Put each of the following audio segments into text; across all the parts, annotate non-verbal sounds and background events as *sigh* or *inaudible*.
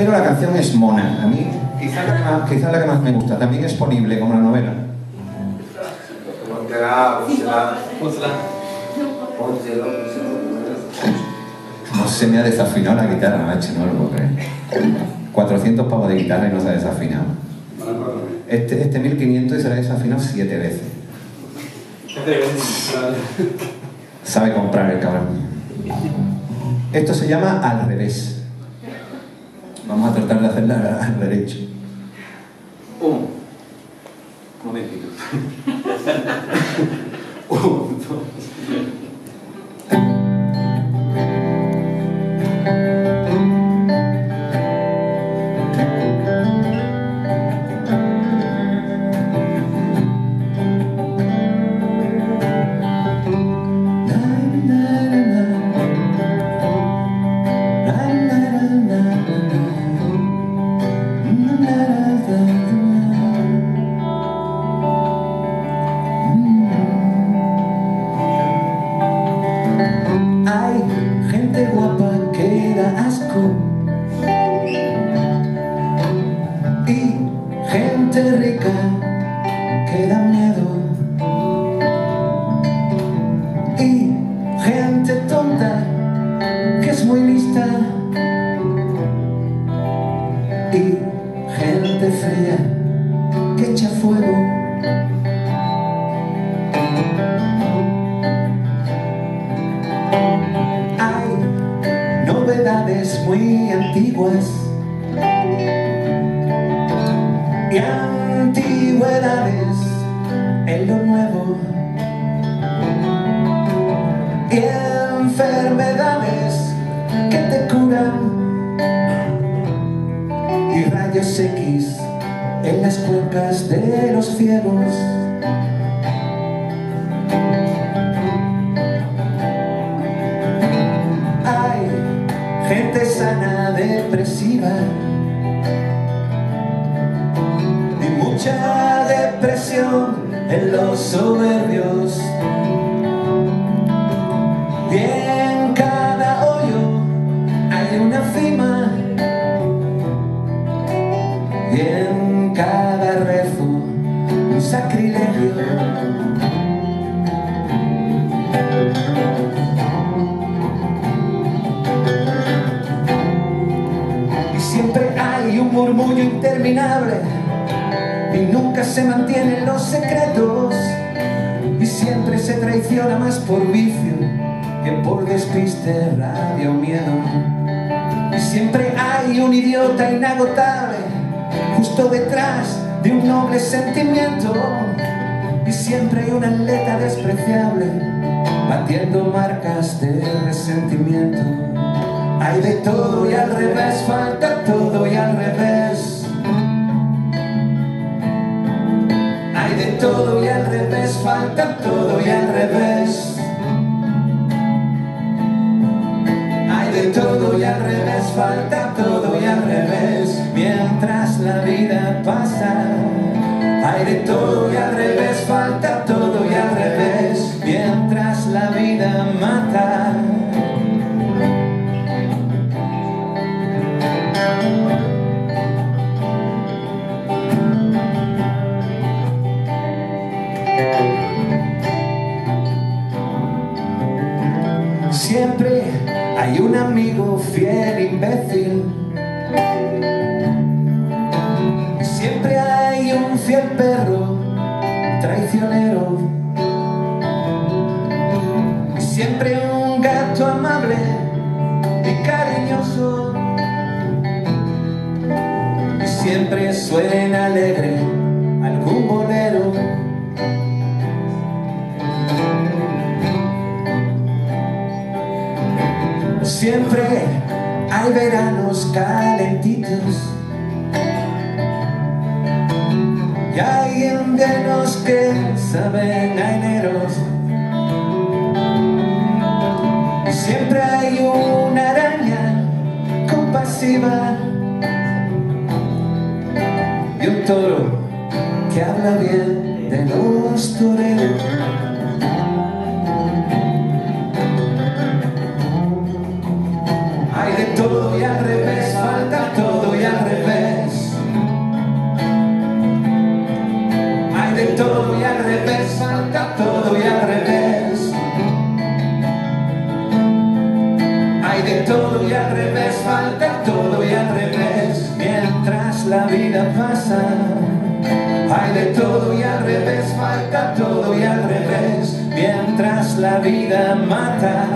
Pero la canción es mona. A mí, quizá la que más, quizá la que más me gusta. También es ponible como la novela. No se me ha desafinado la guitarra, macho, no lo puedo creer. 400 pavos de guitarra y no se ha desafinado. Este, este 1500 y se la ha desafinado 7 veces. Sabe comprar el cabrón. Esto se llama al revés. Vamos a tratar de hacerla al derecho. Un momentito. *laughs* Un, dos. Muy lista y gente fría que echa fuego. Hay novedades muy antiguas y antigüedades en lo nuevo X en las cuencas de los ciegos. Hay gente sana depresiva y mucha depresión en los soberbios. Se mantienen los secretos y siempre se traiciona más por vicio que por despiste, rabia miedo. Y siempre hay un idiota inagotable justo detrás de un noble sentimiento. Y siempre hay un atleta despreciable batiendo marcas de resentimiento. Hay de todo y al revés, falta todo y y al revés, falta todo y al revés. Mientras la vida pasa. Hay de todo y al revés, falta todo y al revés. Mientras la vida mata. Hay un amigo fiel imbécil. Siempre hay un fiel perro traicionero. Siempre un gato amable y cariñoso. Siempre suena alegre Siempre hay veranos calentitos y hay inviernos que saben a. Y siempre hay una araña compasiva y un toro que habla bien de los toreros. falta todo y al revés. Hay de todo y al revés, falta todo y al revés. Mientras la vida pasa Hay de todo y al revés, falta todo y al revés. Mientras la vida mata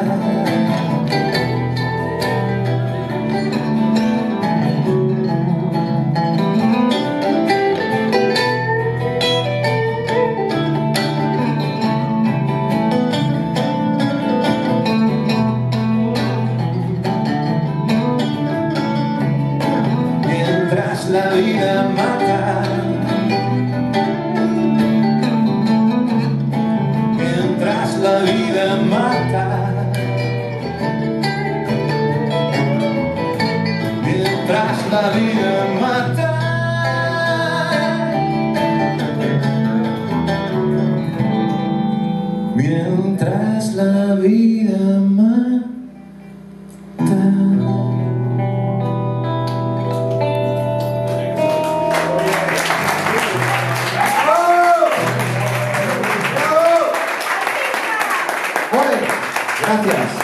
La vida mata. Mientras la vida mata. Mientras la vida mata. Mientras la vida mata. Gracias.